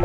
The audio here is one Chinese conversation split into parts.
在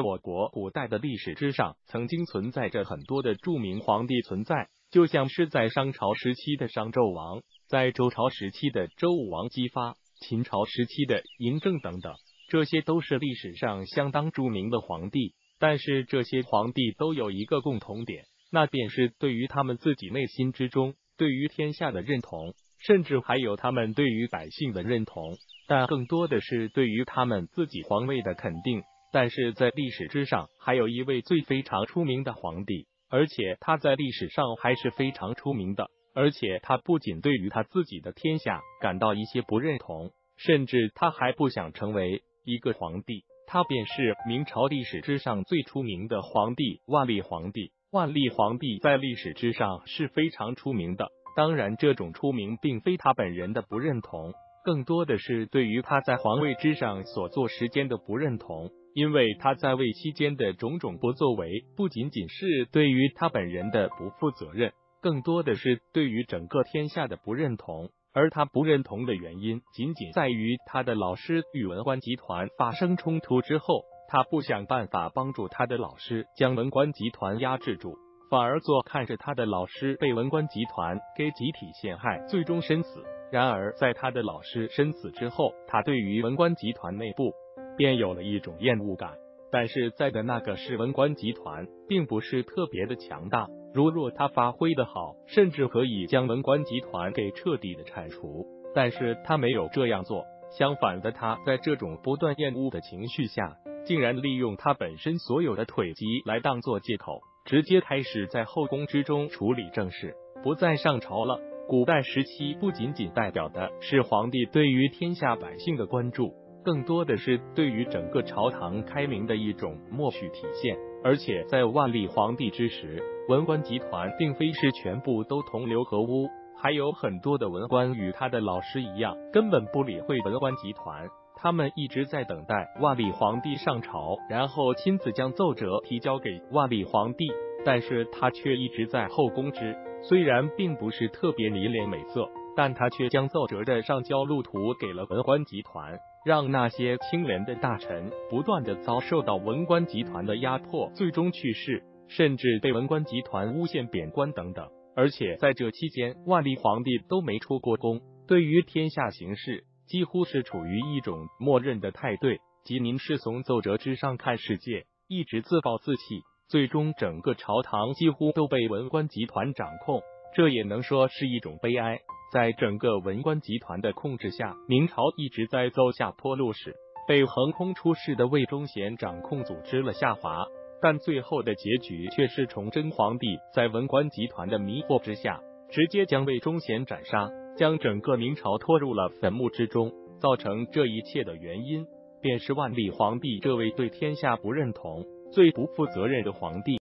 我国古代的历史之上，曾经存在着很多的著名皇帝存在，就像是在商朝时期的商纣王，在周朝时期的周武王姬发，秦朝时期的嬴政等等，这些都是历史上相当著名的皇帝。但是这些皇帝都有一个共同点，那便是对于他们自己内心之中对于天下的认同，甚至还有他们对于百姓的认同，但更多的是对于他们自己皇位的肯定。但是在历史之上，还有一位最非常出名的皇帝，而且他在历史上还是非常出名的。而且他不仅对于他自己的天下感到一些不认同，甚至他还不想成为一个皇帝。他便是明朝历史之上最出名的皇帝万历皇帝。万历皇帝在历史之上是非常出名的。当然，这种出名并非他本人的不认同，更多的是对于他在皇位之上所做时间的不认同。因为他在位期间的种种不作为，不仅仅是对于他本人的不负责任，更多的是对于整个天下的不认同。而他不认同的原因，仅仅在于他的老师与文官集团发生冲突之后，他不想办法帮助他的老师将文官集团压制住，反而做看着他的老师被文官集团给集体陷害，最终身死。然而，在他的老师身死之后，他对于文官集团内部。便有了一种厌恶感，但是在的那个是文官集团，并不是特别的强大。如若他发挥的好，甚至可以将文官集团给彻底的铲除。但是他没有这样做，相反的，他在这种不断厌恶的情绪下，竟然利用他本身所有的腿疾来当做借口，直接开始在后宫之中处理政事，不再上朝了。古代时期不仅仅代表的是皇帝对于天下百姓的关注。更多的是对于整个朝堂开明的一种默许体现，而且在万历皇帝之时，文官集团并非是全部都同流合污，还有很多的文官与他的老师一样，根本不理会文官集团，他们一直在等待万历皇帝上朝，然后亲自将奏折提交给万历皇帝，但是他却一直在后宫之，虽然并不是特别迷恋美色，但他却将奏折的上交路途给了文官集团。让那些清廉的大臣不断的遭受到文官集团的压迫，最终去世，甚至被文官集团诬陷贬官等等。而且在这期间，万历皇帝都没出过宫，对于天下形势几乎是处于一种默认的态度，即您是从奏折之上看世界，一直自暴自弃，最终整个朝堂几乎都被文官集团掌控，这也能说是一种悲哀。在整个文官集团的控制下，明朝一直在走下坡路时，被横空出世的魏忠贤掌控组织了下滑。但最后的结局却是崇祯皇帝在文官集团的迷惑之下，直接将魏忠贤斩杀，将整个明朝拖入了坟墓之中。造成这一切的原因，便是万历皇帝这位对天下不认同、最不负责任的皇帝。